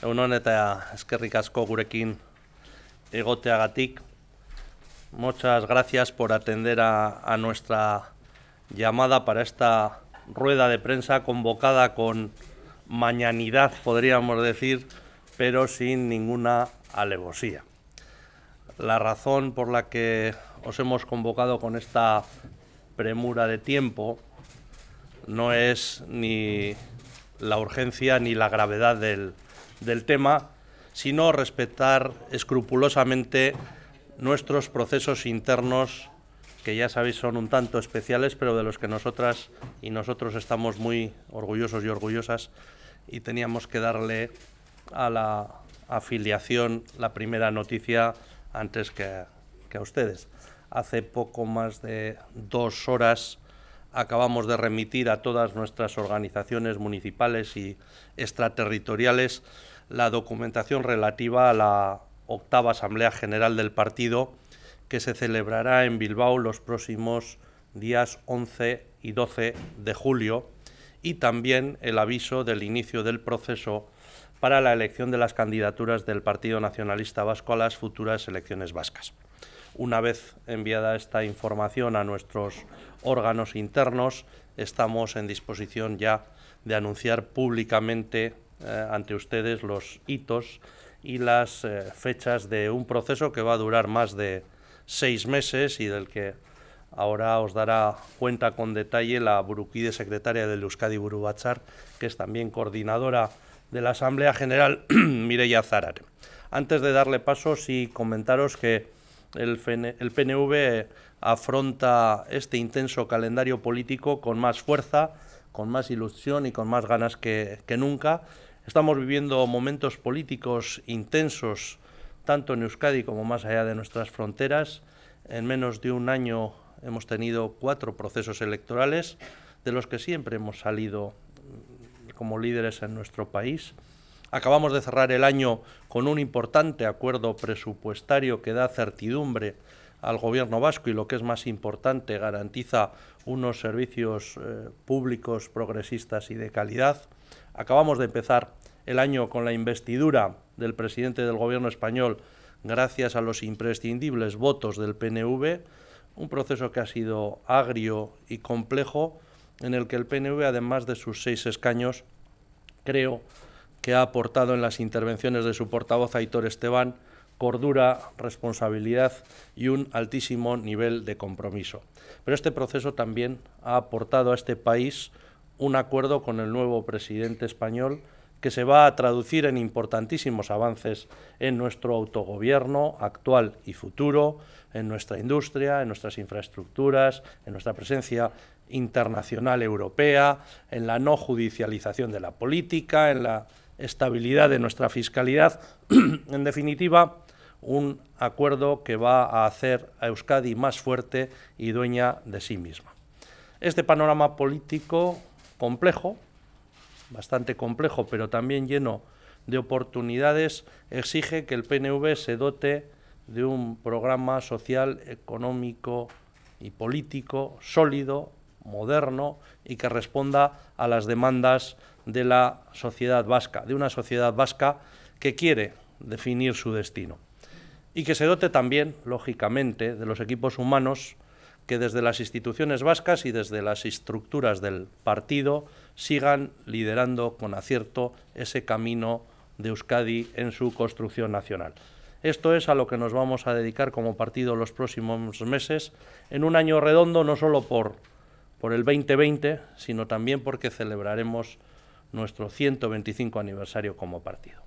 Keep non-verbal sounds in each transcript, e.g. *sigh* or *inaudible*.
Egunon eta eskerrik asko gurekin egoteagatik. Muchas gracias por atender a, a nuestra llamada para esta rueda de prensa convocada con mañanidad, podríamos decir, pero sin ninguna alevosía. La razón por la que os hemos convocado con esta premura de tiempo no es ni la urgencia ni la gravedad del, del tema, sino respetar escrupulosamente nuestros procesos internos, que ya sabéis son un tanto especiales, pero de los que nosotras y nosotros estamos muy orgullosos y orgullosas y teníamos que darle a la afiliación la primera noticia antes que, que a ustedes. Hace poco más de dos horas acabamos de remitir a todas nuestras organizaciones municipales y extraterritoriales la documentación relativa a la octava Asamblea General del Partido que se celebrará en Bilbao los próximos días 11 y 12 de julio y también el aviso del inicio del proceso para la elección de las candidaturas del Partido Nacionalista Vasco a las futuras elecciones vascas. Una vez enviada esta información a nuestros órganos internos, estamos en disposición ya de anunciar públicamente eh, ante ustedes los hitos y las eh, fechas de un proceso que va a durar más de seis meses y del que ahora os dará cuenta con detalle la buruquide secretaria del Euskadi Burubachar, que es también coordinadora de la Asamblea General, *clears throat* Mireia Zarare. Antes de darle paso, sí comentaros que el, PNV afronta este intenso calendario político con más fuerza, con más ilusión y con más ganas que nunca. Estamos viviendo momentos políticos intensos, tanto en Euskadi como más allá de nuestras fronteras. En menos de un año hemos tenido cuatro procesos electorales, de los que siempre hemos salido como líderes en nuestro país. Acabamos de cerrar el año con un importante acuerdo presupuestario que da certidumbre al gobierno vasco y lo que es más importante, garantiza unos servicios eh, públicos progresistas y de calidad. Acabamos de empezar el año con la investidura del presidente del gobierno español gracias a los imprescindibles votos del PNV, un proceso que ha sido agrio y complejo en el que el PNV, además de sus seis escaños, creo que ha aportado en las intervenciones de su portavoz Aitor Esteban cordura, responsabilidad y un altísimo nivel de compromiso. Pero este proceso también ha aportado a este país un acuerdo con el nuevo presidente español que se va a traducir en importantísimos avances en nuestro autogobierno actual y futuro, en nuestra industria, en nuestras infraestructuras, en nuestra presencia internacional europea, en la no judicialización de la política, en la estabilidad de nuestra fiscalidad, *clears throat* en definitiva, un acuerdo que va a hacer a Euskadi más fuerte y dueña de sí misma. Este panorama político complejo, bastante complejo, pero también lleno de oportunidades, exige que el PNV se dote de un programa social, económico y político sólido, moderno y que responda a las demandas de la sociedad vasca, de una sociedad vasca que quiere definir su destino. Y que se dote también, lógicamente, de los equipos humanos que desde las instituciones vascas y desde las estructuras del partido sigan liderando con acierto ese camino de Euskadi en su construcción nacional. Esto es a lo que nos vamos a dedicar como partido los próximos meses, en un año redondo no solo por, por el 2020, sino también porque celebraremos nuestro 125 aniversario como partido.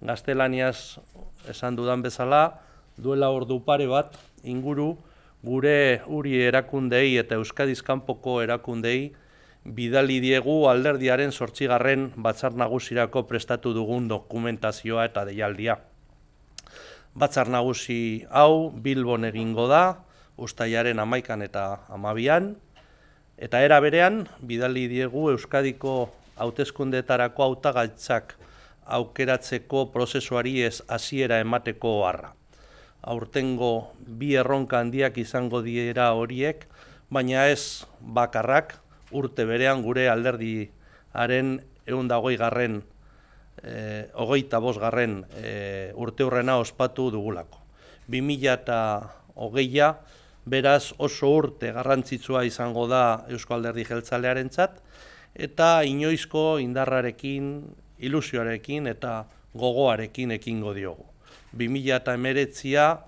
Gaztelaniaz esan dudan bezala, duela ordu inguru, gure uri erakundei eta Euskadiz kanpoko erakundei bidali diegu alderdiaren sortzigarren batzar nagusirako prestatu dugun dokumentazioa eta deialdia. Batzar nagusi hau Bilbon egingo da, ustaiaren amaikan eta amabian, eta era berean, bidali diegu Euskadiko hauteskundetarako hautagaitzak aukeratzeko prozesuari ez hasiera emateko harra. Aurtengo bi erronka handiak izango diera horiek, baina ez bakarrak urte berean gure alderdiaren egun dagoi garren e, hogeita bosgarren e, urte hurrena ospatu dugulako. 2000 eta hogeia, beraz oso urte garrantzitsua izango da Eusko Alderdi Jeltzalearen txat, eta inoizko indarrarekin, ilusioarekin eta gogoarekin ekingo diogu. 2000 eta emeretzia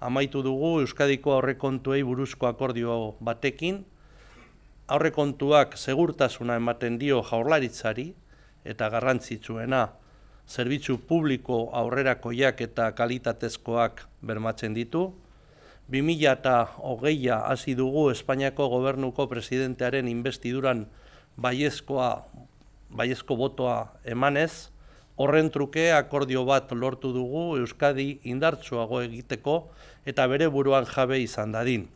amaitu dugu Euskadiko aurrekontuei buruzko akordio batekin, aurrekontuak segurtasuna ematen dio jaurlaritzari eta garrantzitsuena. Zerbitzu publiko aurrerakoiak eta kalitatezkoak bermatzen ditu. 2000 eta hogeia hasi dugu Espainiako gobernuko presidentearen investiduran baiezkoa, baiezko botoa emanez, horren truke akordio bat lortu dugu Euskadi indartsuago egiteko eta bere buruan jabe izan dadin.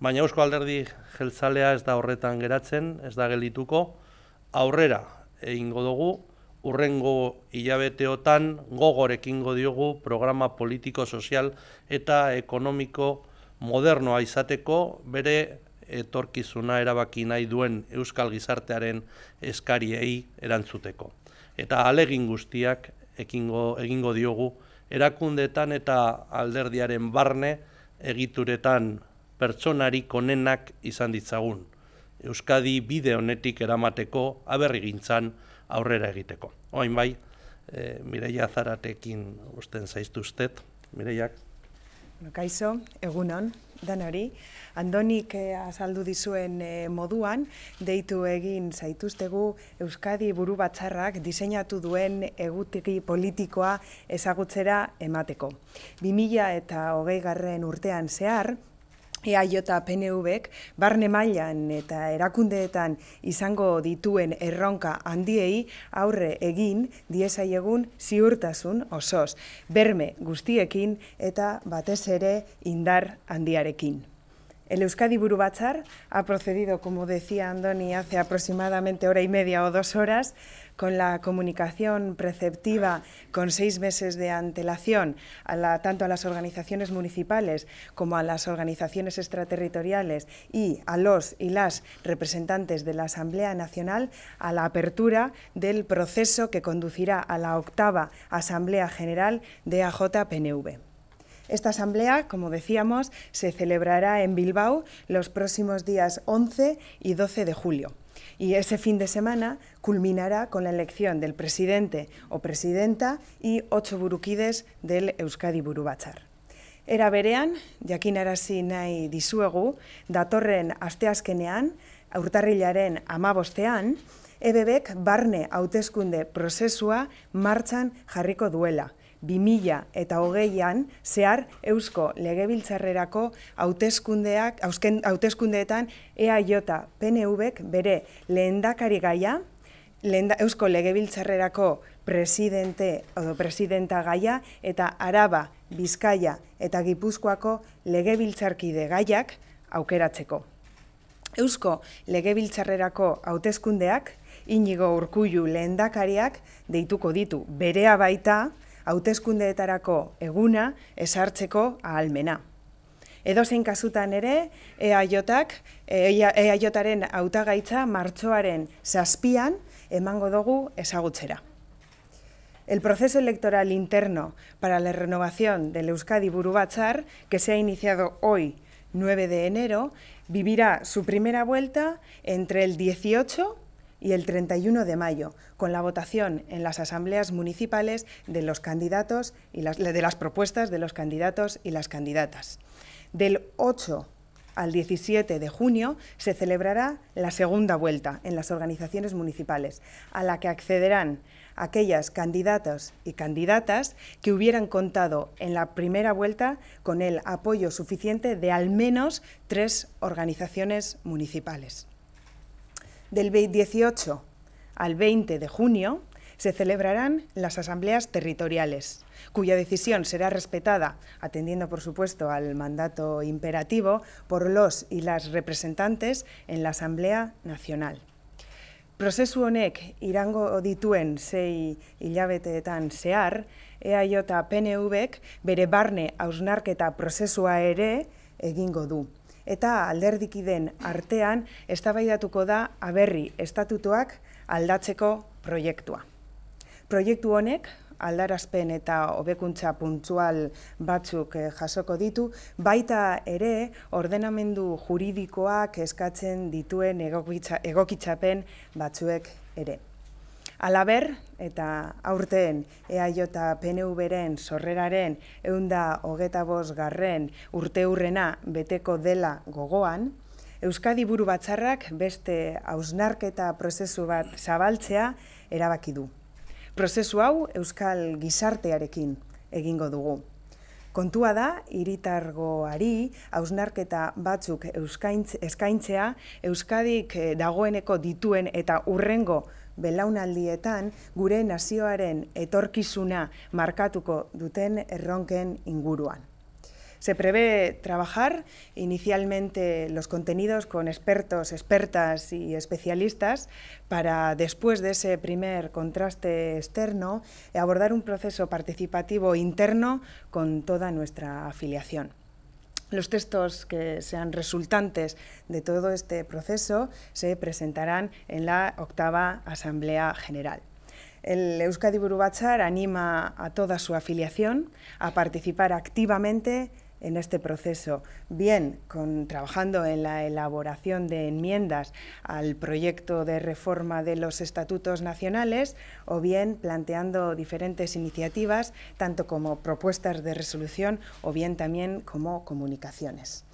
Baina Eusko Alderdi jeltzalea ez da horretan geratzen, ez da gelituko, aurrera egingo dugu, urrengo hilabeteotan gogorekingo diogu programa politiko, sozial eta ekonomiko modernoa izateko bere etorkizuna erabaki nahi duen euskal gizartearen eskariei erantzuteko. Eta alegin guztiak ekingo, egingo diogu erakundetan eta alderdiaren barne egituretan pertsonari konenak izan ditzagun. Euskadi bide honetik eramateko aberri gintzan aurrera egiteko. Oain bai, e, Mireia Zaratekin usten zaiztuztet, Mireiak. Kaixo, egunon, danari. Andonik eh, azaldu dizuen eh, moduan, deitu egin zaituztegu Euskadi buru batzarrak diseinatu duen egutegi politikoa ezagutzera emateko. 2000 eta hogei garren urtean zehar, EAJ PNVek barne mailan eta erakundeetan izango dituen erronka handiei aurre egin diesaiegun ziurtasun osoz, berme guztiekin eta batez ere indar handiarekin. El Euskadi Buru Batzar ha procedido, como decía Andoni, hace aproximadamente hora y media o dos horas, con la comunicación preceptiva con seis meses de antelación tanto a las organizaciones municipales como a las organizaciones extraterritoriales y a los y las representantes de la Asamblea Nacional a la apertura del proceso que conducirá a la octava Asamblea General de AJPNV. Esta asamblea, como decíamos, se celebrará en Bilbao los próximos días 11 y 12 de julio y ese fin de semana culminará con la elección del presidente o presidenta y ocho burukides del Euskadi Burubatzar. Era berean, jakinarazi nahi dizuegu, datorren asteazkenean, aurtarrilaren amabostean, EBBek barne hauteskunde prozesua martxan jarriko duela, 2000 eta hogeian zehar Eusko Legebiltzarrerako hauteskundeak hauteskundeetan EAJ PNVek bere lehendakari gaia Eusko Legebiltzarrerako presidente edo presidenta gaia eta Araba, Bizkaia eta Gipuzkoako legebiltzarkide gaiak aukeratzeko. Eusko Legebiltzarrerako hauteskundeak Inigo Urkullu lehendakariak deituko ditu berea baita hauteskundeetarako eguna esartzeko ahalmena. Edo zein kasutan ere, EAJak, EAJaren hautagaitza martxoaren zazpian emango dugu ezagutzera. El proceso electoral interno para la renovación del Euskadi Burubatzar, que se ha iniciado hoy, 9 de enero, vivirá su primera vuelta entre el 18 y el 31 de mayo, con la votación en las asambleas municipales de los candidatos y las, de las propuestas de los candidatos y las candidatas. Del 8 al 17 de junio se celebrará la segunda vuelta en las organizaciones municipales, a la que accederán aquellas candidatos y candidatas que hubieran contado en la primera vuelta con el apoyo suficiente de al menos tres organizaciones municipales. Del 18 al 20 de junio se celebrarán las asambleas territoriales, cuya decisión será respetada, atendiendo por supuesto al mandato imperativo, por los y las representantes en la Asamblea Nacional. Prozesu honek irango dituen sei hilabeteetan zehar, EAJ PNVek bere barne hausnarketa prozesua ere egingo du eta alderdikiden artean eztabaidatuko da aberri estatutuak aldatzeko proiektua. Proiektu honek, aldarazpen eta hobekuntza puntzual batzuk eh, jasoko ditu, baita ere ordenamendu juridikoak eskatzen dituen egokitzapen batzuek ere. Alaber, eta aurten EAJ PNV-ren sorreraren eunda hogeta garren urte hurrena beteko dela gogoan, Euskadi buru batzarrak beste hausnarketa prozesu bat zabaltzea erabaki du. Prozesu hau Euskal gizartearekin egingo dugu. Kontua da, iritargoari hausnarketa batzuk eskaintzea Euskadik dagoeneko dituen eta urrengo belaunaldietan gure nazioaren etorkizuna markatuko duten erronken inguruan. Se prevé trabajar inicialmente los contenidos con expertos, expertas y especialistas para, después de ese primer contraste externo, abordar un proceso participativo interno con toda nuestra afiliación. Los textos que sean resultantes de todo este proceso se presentarán en la octava Asamblea General. El Euskadi Burubatzar anima a toda su afiliación a participar activamente en este proceso, bien con, trabajando en la elaboración de enmiendas al proyecto de reforma de los estatutos nacionales o bien planteando diferentes iniciativas, tanto como propuestas de resolución o bien también como comunicaciones.